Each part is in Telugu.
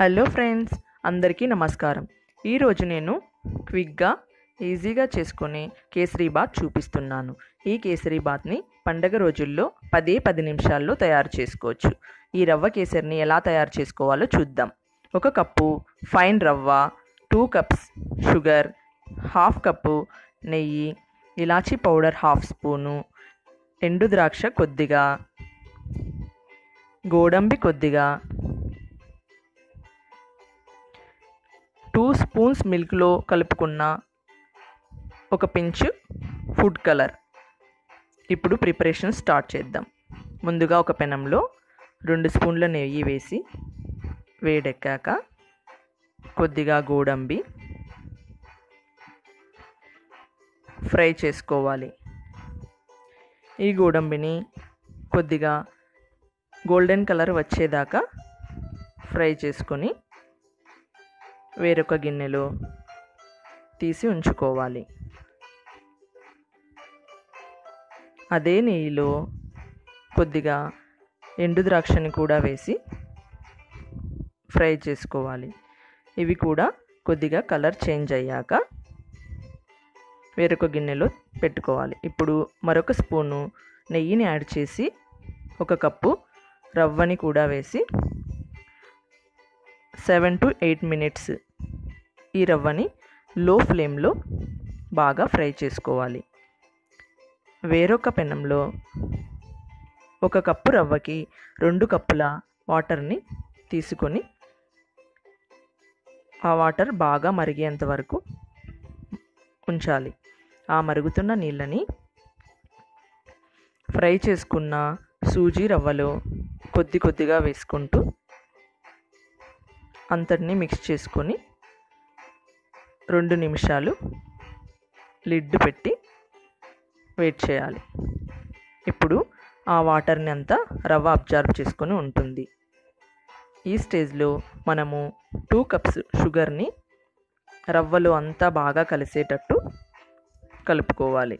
హలో ఫ్రెండ్స్ అందరికీ నమస్కారం. ఈరోజు నేను క్విక్గా ఈజీగా చేసుకునే కేసరీ బాత్ చూపిస్తున్నాను. ఈ కేసరీ బాత్ని పండగ రోజుల్లో పదే పది నిమిషాల్లో తయారు చేసుకోవచ్చు. ఈ రవ్వ కేసరిని ఎలా తయారు చేసుకోవాలో చూద్దాం. ఒక cup fine rava two cups sugar half cup నెయ్యి ఇలాచీ పౌడర్ హాఫ్ స్పూను ఎండు ద్రాక్ష కొద్దిగా గోడంబి కొద్దిగా టూ స్పూన్స్ మిల్క్లో కలుపుకున్న ఒక పించ్ ఫుడ్ కలర్. ఇప్పుడు ప్రిపరేషన్ స్టార్ట్ చేద్దాం. ముందుగా ఒక పెనంలో రెండు స్పూన్ల నెయ్యి వేసి వేడెక్కాక కొద్దిగా గోడంబి ఫ్రై చేసుకోవాలి. ఈ గోడంబిని కొద్దిగా గోల్డెన్ కలర్ వచ్చేదాకా ఫ్రై చేసుకొని వేరొక గిన్నెలో తీసి ఉంచుకోవాలి. అదే నెయ్యిలో కొద్దిగా ఎండు ద్రాక్షని కూడా వేసి ఫ్రై చేసుకోవాలి. ఇవి కూడా కొద్దిగా కలర్ చేంజ్ అయ్యాక వేరొక గిన్నెలో పెట్టుకోవాలి. ఇప్పుడు మరొక స్పూను నెయ్యిని యాడ్ చేసి ఒక కప్పు రవ్వని కూడా వేసి సెవెన్ టు ఎయిట్ మినిట్స్ ఈ రవ్వని లో ఫ్లేమ్లో బాగా ఫ్రై చేసుకోవాలి. వేరొక పెనంలో ఒక కప్పు రవ్వకి రెండు కప్పుల వాటర్ని తీసుకొని ఆ వాటర్ బాగా మరిగేంత వరకు ఉంచాలి. ఆ మరుగుతున్న నీళ్ళని ఫ్రై చేసుకున్న సూజీ రవ్వలో కొద్ది కొద్దిగా వేసుకుంటూ అంతటిని మిక్స్ చేసుకొని రెండు నిమిషాలు లిడ్ పెట్టి వెయిట్ చేయాలి. ఇప్పుడు ఆ వాటర్ని అంతా రవ్వ అబ్జర్వ్ చేసుకొని ఉంటుంది. ఈ స్టేజ్లో మనము టూ కప్స్ షుగర్ని రవ్వలో అంతా బాగా కలిసేటట్టు కలుపుకోవాలి.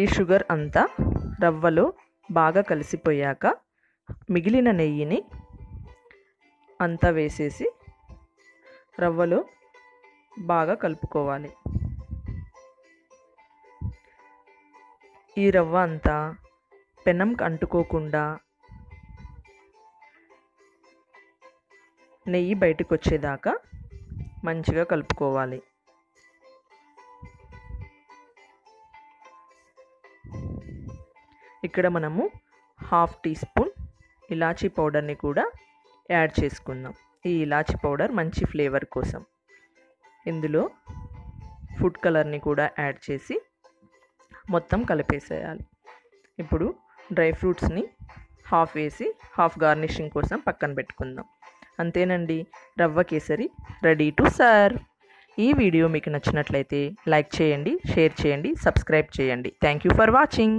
ఈ షుగర్ అంతా రవ్వలో బాగా కలిసిపోయాక మిగిలిన నెయ్యిని అంతా వేసేసి రవ్వలో బాగా కలుపుకోవాలి. ఈ రవ్వ అంతా పెనంకి అంటుకోకుండా నెయ్యి బయటకు వచ్చేదాకా మంచిగా కలుపుకోవాలి. ఇక్కడ మనము హాఫ్ టీ స్పూన్ ఇలాచీ పౌడర్ని కూడా యాడ్ చేసుకుందాం. ఈ ఇలాచీ పౌడర్ మంచి ఫ్లేవర్ కోసం. ఇందులో ఫుడ్ కలర్ని కూడా యాడ్ చేసి మొత్తం కలిపేసేయాలి. ఇప్పుడు డ్రై ఫ్రూట్స్ని హాఫ్ వేసి హాఫ్ గార్నిషింగ్ కోసం పక్కన పెట్టుకుందాం. అంతేనండి. Rava kesari ready to serve. ఈ వీడియో మీకు నచ్చినట్లయితే లైక్ చేయండి షేర్ చేయండి సబ్స్క్రైబ్ చేయండి. Thank you for watching.